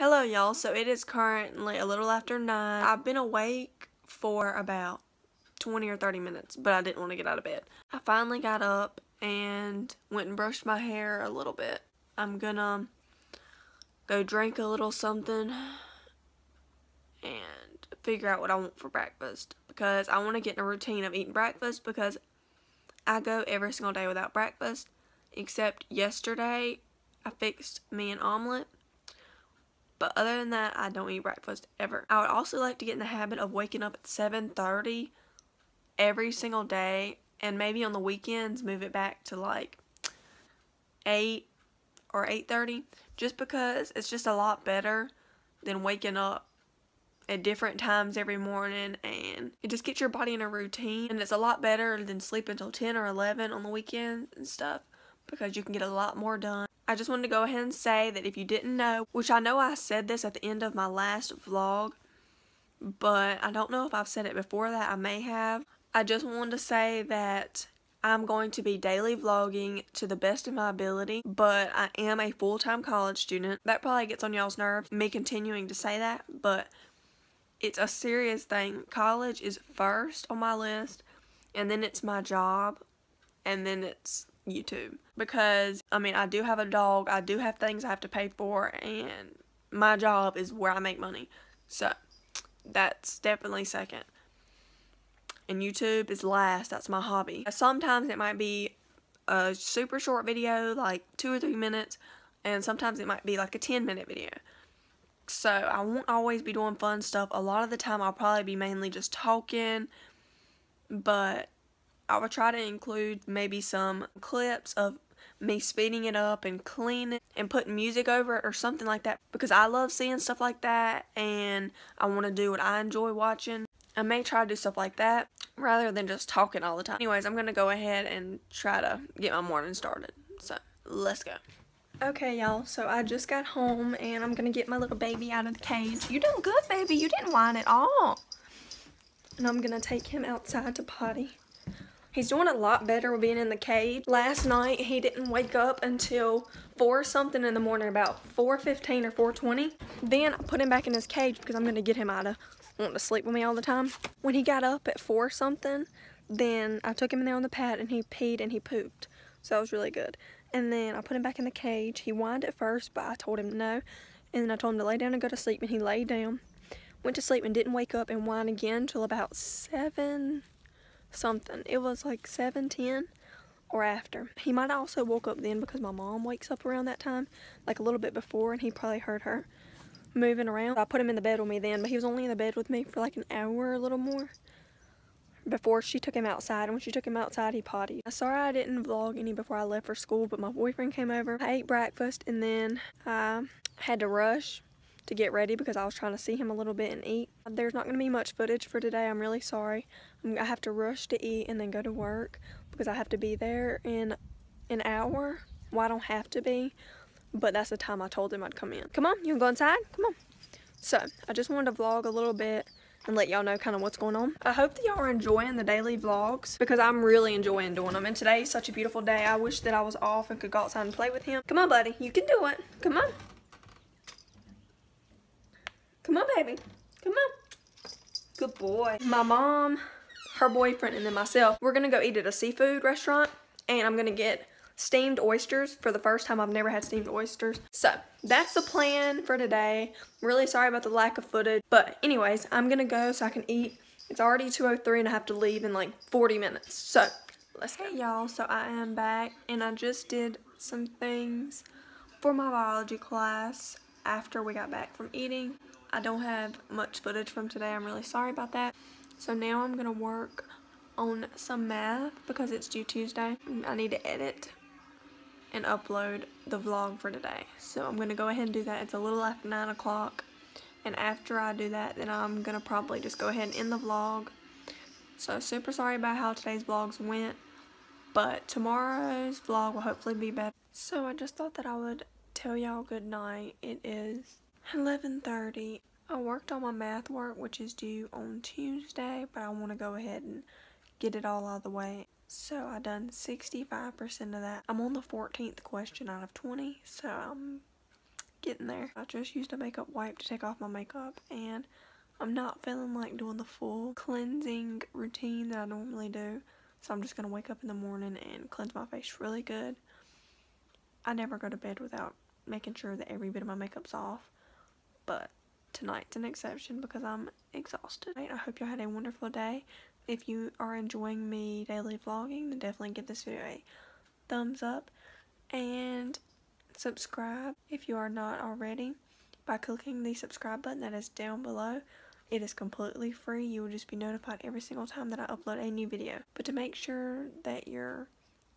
Hello y'all, so it is currently a little after 9. I've been awake for about 20 or 30 minutes, but I didn't want to get out of bed. I finally got up and went and brushed my hair a little bit. I'm gonna go drink a little something and figure out what I want for breakfast because I want to get in a routine of eating breakfast because I go every single day without breakfast except yesterday I fixed me an omelet but other than that, I don't eat breakfast ever. I would also like to get in the habit of waking up at 7.30 every single day. And maybe on the weekends, move it back to like 8 or 8.30. Just because it's just a lot better than waking up at different times every morning and it just gets your body in a routine and it's a lot better than sleeping until 10 or 11 on the weekends and stuff because you can get a lot more done I just wanted to go ahead and say that if you didn't know, which I know I said this at the end of my last vlog, but I don't know if I've said it before that. I may have. I just wanted to say that I'm going to be daily vlogging to the best of my ability, but I am a full-time college student. That probably gets on y'all's nerves, me continuing to say that, but it's a serious thing. College is first on my list, and then it's my job, and then it's YouTube. Because I mean I do have a dog I do have things I have to pay for and my job is where I make money. So that's definitely second. And YouTube is last that's my hobby. Sometimes it might be a super short video like two or three minutes and sometimes it might be like a 10 minute video. So I won't always be doing fun stuff. A lot of the time I'll probably be mainly just talking but I would try to include maybe some clips of me speeding it up and cleaning it and putting music over it or something like that because I love seeing stuff like that and I want to do what I enjoy watching. I may try to do stuff like that rather than just talking all the time. Anyways, I'm going to go ahead and try to get my morning started. So, let's go. Okay, y'all, so I just got home and I'm going to get my little baby out of the cage. You done good, baby. You didn't whine at all. And I'm going to take him outside to potty. He's doing a lot better with being in the cage. Last night, he didn't wake up until 4 something in the morning, about 4.15 or 4.20. Then I put him back in his cage because I'm going to get him out of wanting to sleep with me all the time. When he got up at 4 something, then I took him in there on the pad and he peed and he pooped. So that was really good. And then I put him back in the cage. He whined at first, but I told him no. And then I told him to lay down and go to sleep, and he laid down. Went to sleep and didn't wake up and whine again till about 7 something. It was like 7:10 or after. He might also woke up then because my mom wakes up around that time, like a little bit before, and he probably heard her moving around. I put him in the bed with me then, but he was only in the bed with me for like an hour or a little more before she took him outside. And when she took him outside, he potty. I'm sorry I didn't vlog any before I left for school, but my boyfriend came over. I ate breakfast and then I had to rush to get ready because I was trying to see him a little bit and eat. There's not going to be much footage for today. I'm really sorry. Um, I have to rush to eat and then go to work because I have to be there in an hour. Well, I don't have to be, but that's the time I told him I'd come in. Come on, you wanna go inside? Come on. So, I just wanted to vlog a little bit and let y'all know kind of what's going on. I hope that y'all are enjoying the daily vlogs because I'm really enjoying doing them. And today's such a beautiful day. I wish that I was off and could go outside and play with him. Come on, buddy. You can do it. Come on. Come on, baby. Come on. Good boy. My mom, her boyfriend, and then myself, we're going to go eat at a seafood restaurant. And I'm going to get steamed oysters for the first time. I've never had steamed oysters. So, that's the plan for today. Really sorry about the lack of footage. But anyways, I'm going to go so I can eat. It's already 2.03 and I have to leave in like 40 minutes. So, let's go. Hey y'all, so I am back and I just did some things for my biology class after we got back from eating. I don't have much footage from today. I'm really sorry about that. So now I'm going to work on some math because it's due Tuesday. I need to edit and upload the vlog for today. So I'm going to go ahead and do that. It's a little after 9 o'clock. And after I do that, then I'm going to probably just go ahead and end the vlog. So super sorry about how today's vlogs went. But tomorrow's vlog will hopefully be better. So I just thought that I would tell y'all good night. It is 11.30. I worked on my math work, which is due on Tuesday, but I want to go ahead and get it all out of the way. So I done 65% of that. I'm on the 14th question out of 20, so I'm getting there. I just used a makeup wipe to take off my makeup and I'm not feeling like doing the full cleansing routine that I normally do. So I'm just going to wake up in the morning and cleanse my face really good. I never go to bed without making sure that every bit of my makeup's off. But tonight's an exception because I'm exhausted. I hope you had a wonderful day. If you are enjoying me daily vlogging, then definitely give this video a thumbs up and subscribe if you are not already by clicking the subscribe button that is down below. It is completely free. You will just be notified every single time that I upload a new video. But to make sure that you're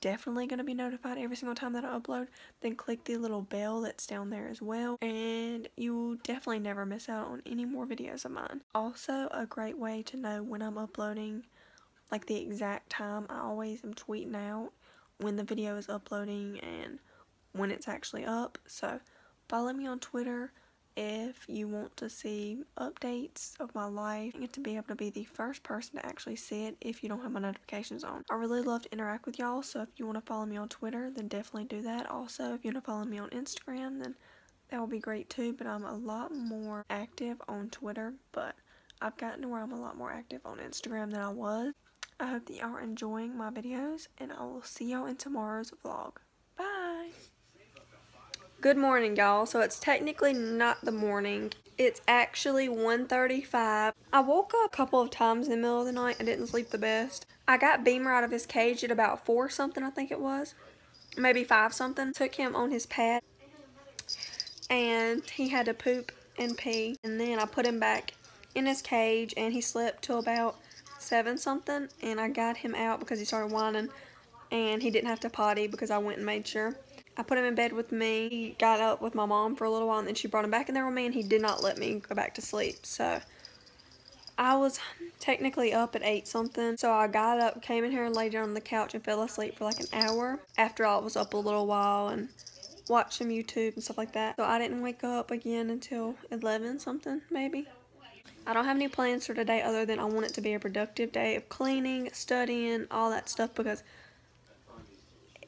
definitely going to be notified every single time that I upload, then click the little bell that's down there as well. And you will definitely never miss out on any more videos of mine. Also, a great way to know when I'm uploading, like the exact time, I always am tweeting out when the video is uploading and when it's actually up. So follow me on Twitter if you want to see updates of my life and to be able to be the first person to actually see it if you don't have my notifications on. I really love to interact with y'all so if you want to follow me on Twitter then definitely do that. Also if you want to follow me on Instagram then that will be great too but I'm a lot more active on Twitter but I've gotten to where I'm a lot more active on Instagram than I was. I hope that y'all are enjoying my videos and I will see y'all in tomorrow's vlog. Good morning, y'all. So it's technically not the morning. It's actually 1.35. I woke up a couple of times in the middle of the night. I didn't sleep the best. I got Beamer out of his cage at about 4 something, I think it was. Maybe 5 something. Took him on his pad. And he had to poop and pee. And then I put him back in his cage and he slept till about 7 something. And I got him out because he started whining. And he didn't have to potty because I went and made sure. I put him in bed with me. He got up with my mom for a little while and then she brought him back in there with me and he did not let me go back to sleep. So I was technically up at 8 something. So I got up, came in here and laid down on the couch and fell asleep for like an hour after I was up a little while and watched some YouTube and stuff like that. So I didn't wake up again until 11 something maybe. I don't have any plans for today other than I want it to be a productive day of cleaning, studying, all that stuff because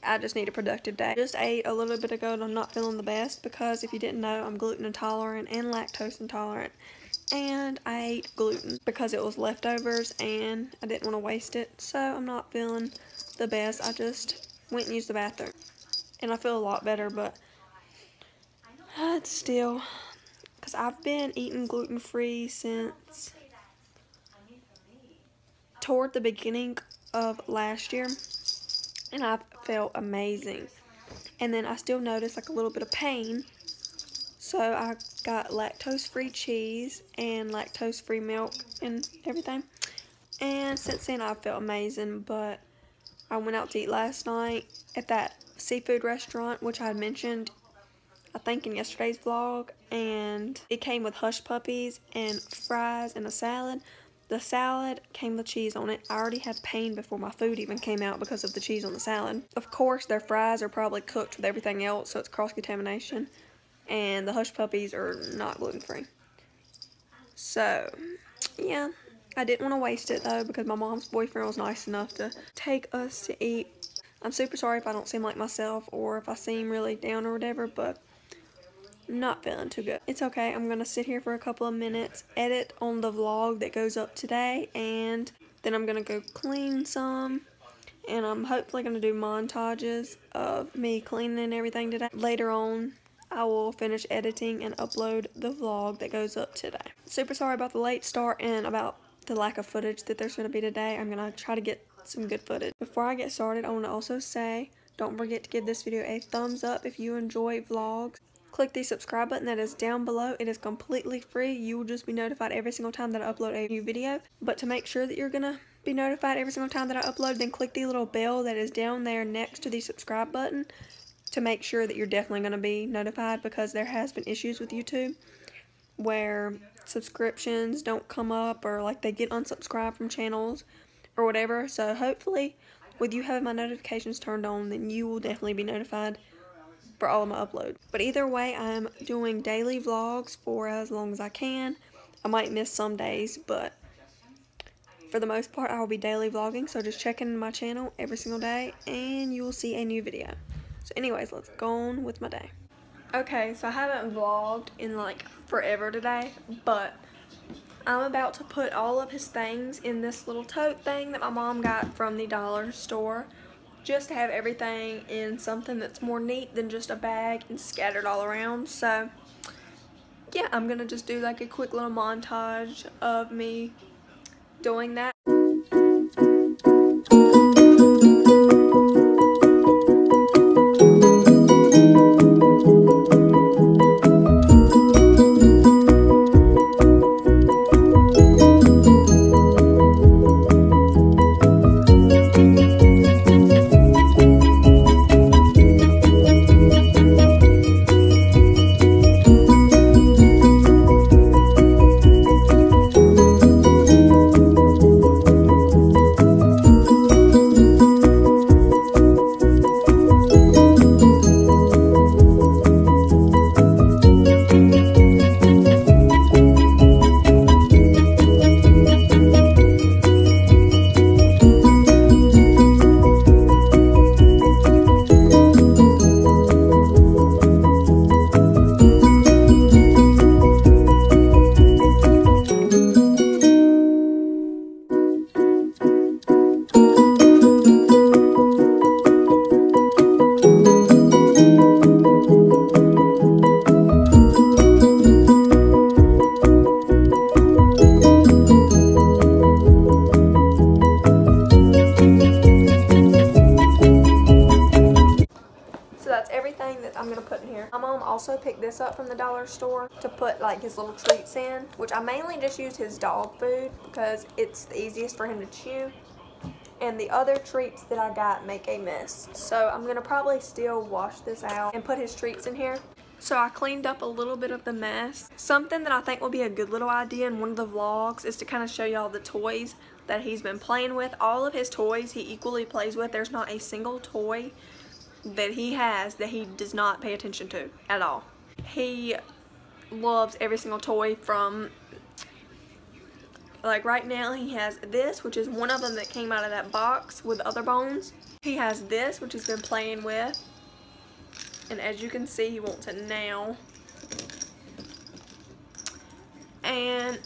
I just need a productive day. Just ate a little bit ago and I'm not feeling the best because if you didn't know, I'm gluten intolerant and lactose intolerant. And I ate gluten because it was leftovers and I didn't want to waste it. So I'm not feeling the best. I just went and used the bathroom. And I feel a lot better, but it's still... Because I've been eating gluten-free since toward the beginning of last year and I felt amazing. And then I still noticed like a little bit of pain. So I got lactose-free cheese and lactose-free milk and everything. And since then I felt amazing, but I went out to eat last night at that seafood restaurant, which I had mentioned, I think in yesterday's vlog, and it came with hush puppies and fries and a salad. The salad came with cheese on it. I already had pain before my food even came out because of the cheese on the salad. Of course, their fries are probably cooked with everything else, so it's cross-contamination. And the Hush Puppies are not gluten-free. So, yeah. I didn't want to waste it, though, because my mom's boyfriend was nice enough to take us to eat. I'm super sorry if I don't seem like myself or if I seem really down or whatever, but not feeling too good. It's okay. I'm going to sit here for a couple of minutes, edit on the vlog that goes up today, and then I'm going to go clean some. And I'm hopefully going to do montages of me cleaning everything today. Later on, I will finish editing and upload the vlog that goes up today. Super sorry about the late start and about the lack of footage that there's going to be today. I'm going to try to get some good footage. Before I get started, I want to also say, don't forget to give this video a thumbs up if you enjoy vlogs click the subscribe button that is down below. It is completely free. You will just be notified every single time that I upload a new video. But to make sure that you're going to be notified every single time that I upload, then click the little bell that is down there next to the subscribe button to make sure that you're definitely going to be notified because there has been issues with YouTube where subscriptions don't come up or like they get unsubscribed from channels or whatever. So hopefully with you having my notifications turned on, then you will definitely be notified for all of my uploads. But either way, I'm doing daily vlogs for as long as I can. I might miss some days, but for the most part, I will be daily vlogging. So just check in my channel every single day, and you will see a new video. So anyways, let's go on with my day. Okay, so I haven't vlogged in like forever today, but I'm about to put all of his things in this little tote thing that my mom got from the dollar store. Just to have everything in something that's more neat than just a bag and scattered all around. So, yeah, I'm to just do like a quick little montage of me doing that. The dollar store to put like his little treats in, which I mainly just use his dog food because it's the easiest for him to chew. And the other treats that I got make a mess. So I'm to probably still wash this out and put his treats in here. So I cleaned up a little bit of the mess. Something that I think will be a good little idea in one of the vlogs is to kind of show y'all the toys that he's been playing with. All of his toys he equally plays with. There's not a single toy that he has that he does not pay attention to at all. He loves every single toy from like right now he has this which is one of them that came out of that box with other bones. He has this which he's been playing with and as you can see he wants it now. And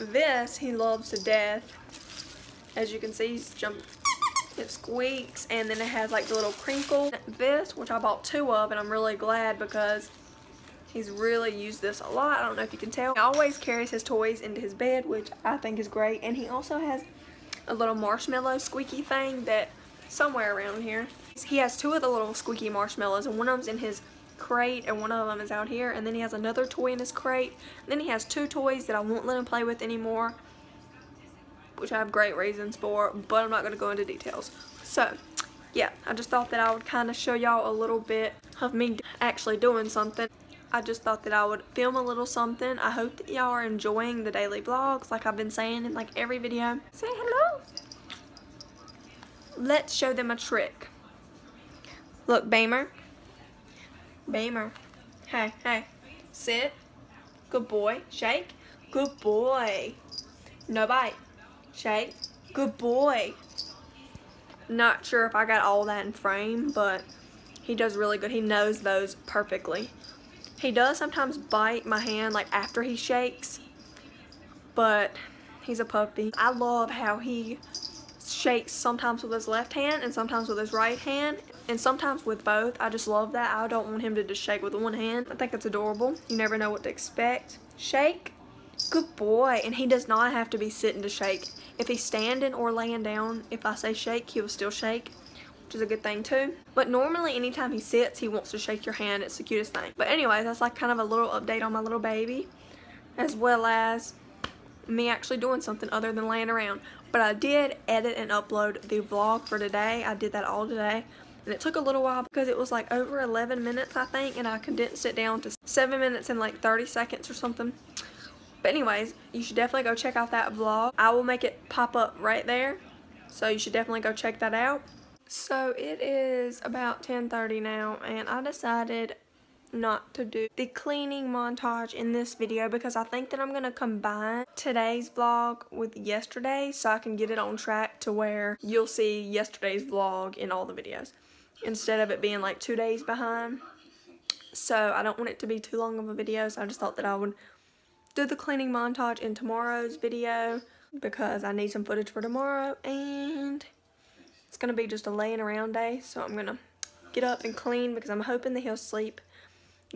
this he loves to death. As you can see he's jumping it squeaks and then it has like the little crinkle. This, which I bought two of and I'm really glad because he's really used this a lot. I don't know if you can tell. He always carries his toys into his bed, which I think is great. And he also has a little marshmallow squeaky thing that somewhere around here. He has two of the little squeaky marshmallows and one of them's in his crate and one of them is out here and then he has another toy in his crate. And then he has two toys that I won't let him play with anymore which I have great reasons for, but I'm not going to go into details. So, yeah, I just thought that I would kind of show y'all a little bit of me actually doing something. I just thought that I would film a little something. I hope that y'all are enjoying the daily vlogs like I've been saying in like every video. Say hello. Let's show them a trick. Look, Bamer. Bamer. Hey, hey. Sit. Good boy. Shake. Good boy. No bite. Shake. Good boy. Not sure if I got all that in frame, but he does really good. He knows those perfectly. He does sometimes bite my hand like after he shakes, but he's a puppy. I love how he shakes sometimes with his left hand and sometimes with his right hand and sometimes with both. I just love that. I don't want him to just shake with one hand. I think it's adorable. You never know what to expect. Shake. Good boy. And he does not have to be sitting to shake. If he's standing or laying down, if I say shake, he will still shake, which is a good thing too. But normally anytime he sits, he wants to shake your hand. It's the cutest thing. But anyways, that's like kind of a little update on my little baby, as well as me actually doing something other than laying around. But I did edit and upload the vlog for today. I did that all today. And it took a little while because it was like over 11 minutes, I think. And I condensed it down to 7 minutes and like 30 seconds or something. But anyways, you should definitely go check out that vlog. I will make it pop up right there. So you should definitely go check that out. So it is about 10.30 now and I decided not to do the cleaning montage in this video because I think that I'm going to combine today's vlog with yesterday so I can get it on track to where you'll see yesterday's vlog in all the videos instead of it being like two days behind. So I don't want it to be too long of a video. So I just thought that I would do the cleaning montage in tomorrow's video because I need some footage for tomorrow and it's going to be just a laying around day. So I'm going to get up and clean because I'm hoping that he'll sleep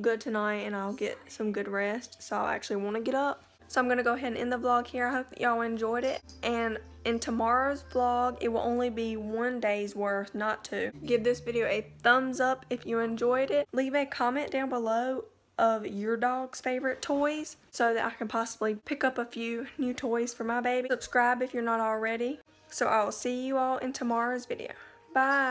good tonight and I'll get some good rest. So I actually want to get up. So I'm going to go ahead and end the vlog here. I hope y'all enjoyed it. And in tomorrow's vlog, it will only be one day's worth, not two. Give this video a thumbs up if you enjoyed it. Leave a comment down below of your dog's favorite toys so that I can possibly pick up a few new toys for my baby. Subscribe if you're not already. So I will see you all in tomorrow's video. Bye.